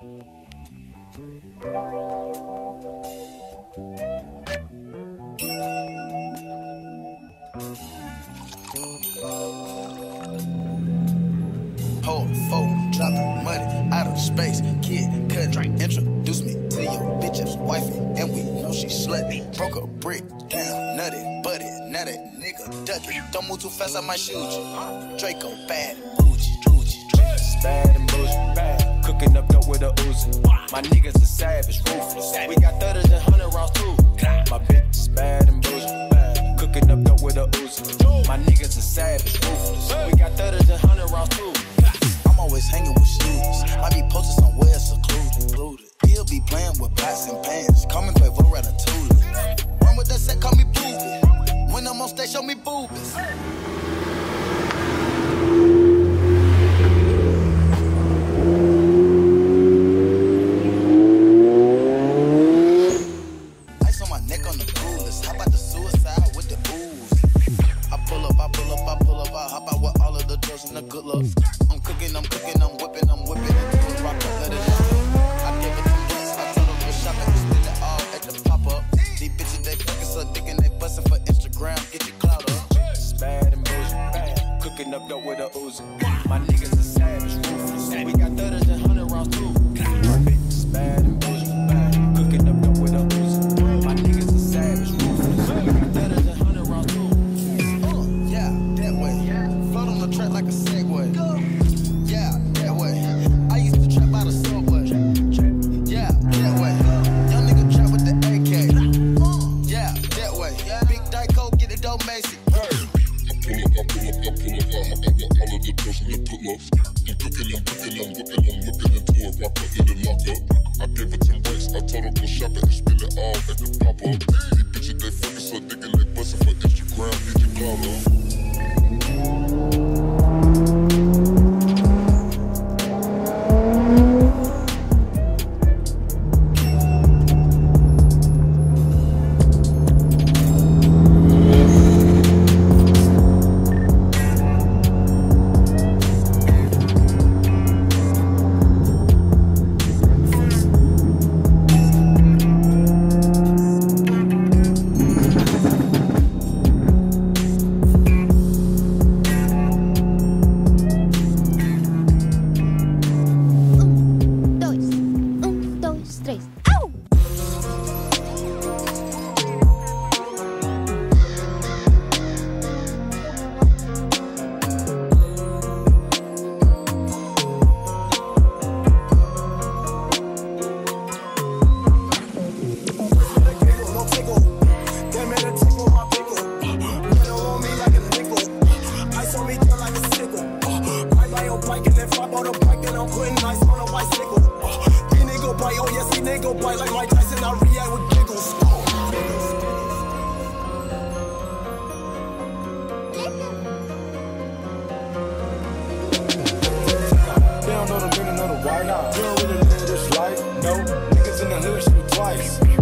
Hold phone, dropping money out of space. Kid, cut, drink, introduce me to your bitch's wifey. And we know she slutty. Broke a brick down, nutty, buddy. Now that nigga ducky. Don't move too fast, I might shoot you. Draco bad, bougie, bougie. Bad and bullshit. Bad. Cooking up dope with a Uzi. My niggas are savage, ruthless. We got thudders and hundred rounds too. My bitch is bad and. Bad. Cooking up dope with a Uzi. My niggas are savage, and luck. I'm cooking, I'm cooking, I'm whipping, I'm whipping into a rock let it. I give it to gas, I told them to shop it, spend it all at the pop up. These bitches, they fucking so dick and they bustin' for Instagram, get your clout up. It's bad and bullshit. Cooking up dope with a Uzi. My niggas are savage, It Macy. I pull up, I pull up, I pull up, I out with all of the girls in the pull ups. I'm cooking, I'm cooking, I'm whipping, I'm whipping into a rock it lock up. I gave it 10 racks, I told her go shop it and spend it all at the pop white. You don't really live this life. No, niggas in the hood shoot twice.